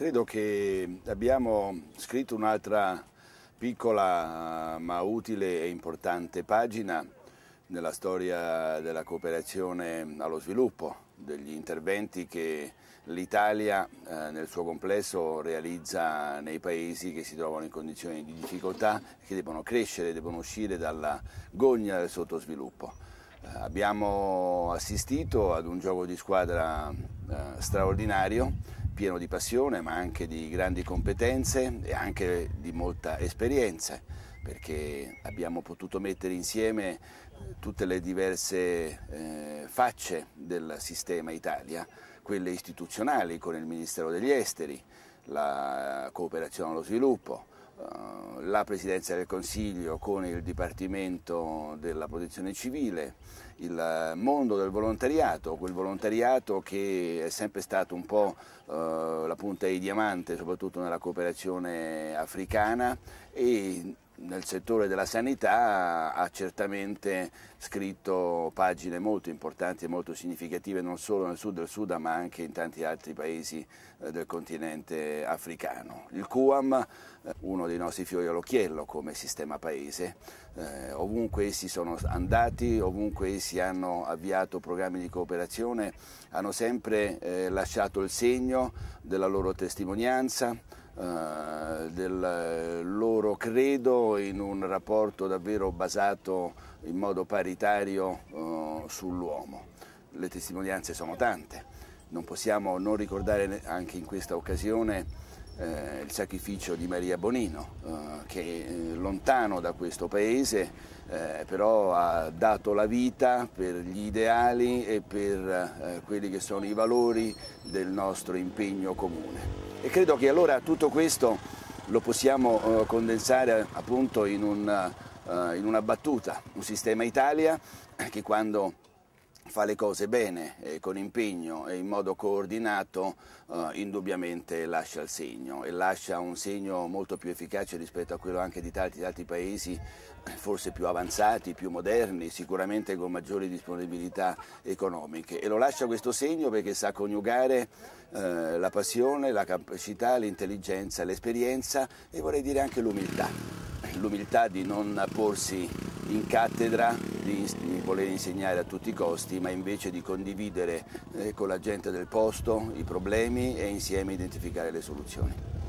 Credo che abbiamo scritto un'altra piccola ma utile e importante pagina nella storia della cooperazione allo sviluppo, degli interventi che l'Italia eh, nel suo complesso realizza nei paesi che si trovano in condizioni di difficoltà, che devono crescere, devono uscire dalla gogna del sottosviluppo. Eh, abbiamo assistito ad un gioco di squadra eh, straordinario, pieno di passione ma anche di grandi competenze e anche di molta esperienza perché abbiamo potuto mettere insieme tutte le diverse eh, facce del sistema Italia, quelle istituzionali con il Ministero degli Esteri, la cooperazione allo sviluppo, eh, la Presidenza del Consiglio con il Dipartimento della Protezione Civile, il mondo del volontariato, quel volontariato che è sempre stato un po' eh, la punta di diamante, soprattutto nella cooperazione africana e nel settore della sanità ha certamente scritto pagine molto importanti e molto significative non solo nel sud del Sudan ma anche in tanti altri paesi eh, del continente africano. Il QAM, eh, uno dei nostri fiori all'occhiello come sistema paese, eh, ovunque essi sono andati, ovunque essi hanno avviato programmi di cooperazione, hanno sempre eh, lasciato il segno della loro testimonianza, del loro credo in un rapporto davvero basato in modo paritario uh, sull'uomo. Le testimonianze sono tante, non possiamo non ricordare anche in questa occasione eh, il sacrificio di Maria Bonino, eh, che eh, lontano da questo paese eh, però ha dato la vita per gli ideali e per quelli che sono i valori del nostro impegno comune. E credo che allora tutto questo lo possiamo uh, condensare appunto in, un, uh, in, una battuta, un sistema Italia che quando fa le cose bene, eh, con impegno e in modo coordinato, uh, indubbiamente lascia il segno e lascia un segno molto più efficace rispetto a quello anche di tanti altri paesi forse più avanzati, più moderni, sicuramente con maggiori disponibilità economiche. E lo lascia questo segno perché sa coniugare eh, la passione, la capacità, l'intelligenza, l'esperienza e vorrei dire anche l'umiltà, l'umiltà di non porsi in cattedra, di, voler insegnare a tutti i costi, ma invece di condividere eh, con la gente del posto i problemi e insieme identificare le soluzioni.